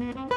Mm-hmm.